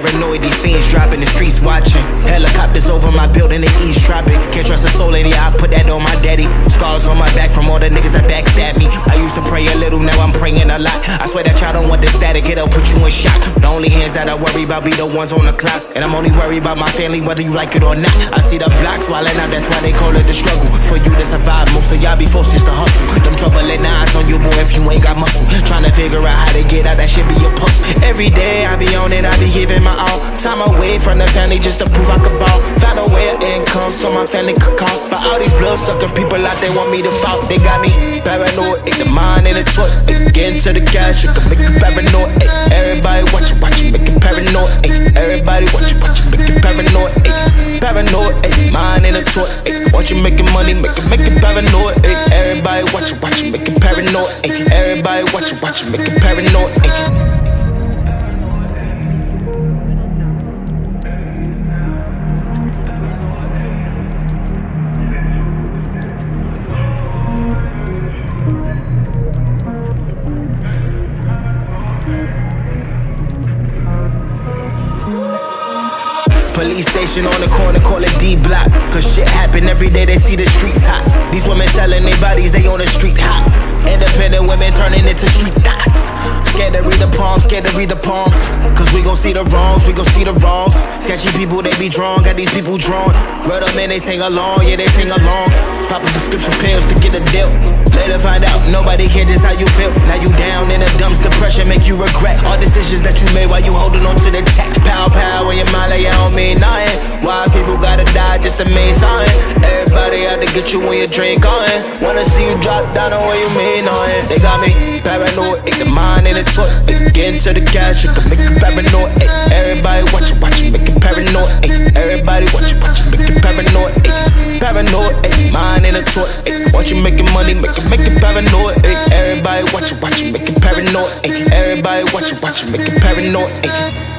paranoid, these fiends dropping the streets watching. Helicopters over my building, they eavesdropping. Can't trust a soul, lady, I put that on my daddy. Scars on my back from all the niggas that backstab me. I used to pray a little, now I'm praying a lot. I swear that y'all don't want the static, it'll put you in shock. The only hands that I worry about be the ones on the clock. And I'm only worried about my family, whether you like it or not. I see the blocks swallowing out, that's why they call it the struggle. For you to survive, most of y'all be forced to hustle. Them troubling eyes on you, boy, if you ain't got muscle. Trying to figure out how to get out, that shit be your puzzle. Every day I be on it, I be giving my all. Time away from the family just to prove I could ball. Found a way of income so my family could call. But all these blood sucking people out, they want me to fall. They got me paranoid, in the mind in the truck. Get into the cash, it can make you paranoid. Everybody watch it, watch it, make it truck. Ay, eh. watch you making money, make it, make it paranoid. Ay, everybody watch it, watch it, make it paranoid. Ay, everybody watch it, watch it, make it paranoid. Ay. Police station on the corner, call it D block. Cause shit happen every day, they see the streets hot. These women selling their bodies, they on the street hot. Independent women turning into street dots. Scared to read the palms, scared to read the palms. Cause we gon' see the wrongs, we gon' see the wrongs. Sketchy people, they be drawn, got these people drawn. Read them in, they sing along, yeah, they sing along. Proper prescription pills to get a deal. Later find out, nobody cares just how you feel. Now you depression make you regret all decisions that you made while you holding on to the tech. Pow pow when your mind like I don't mean nothing. Why people gotta die just to mean something? Everybody out to get you when your drink on. Wanna see you drop down on what you mean on. They got me paranoid, in the mind in the truck. Get into the cash, it can make you paranoid. Everybody watch it, watch it, make it paranoid. Everybody watch it, watch it, make it paranoid. Paranoid, mind in the truck. Ay, watch you making money, make it, make it paranoid. Paranoid. Ay, everybody watch it, watch make paranoid. Ay.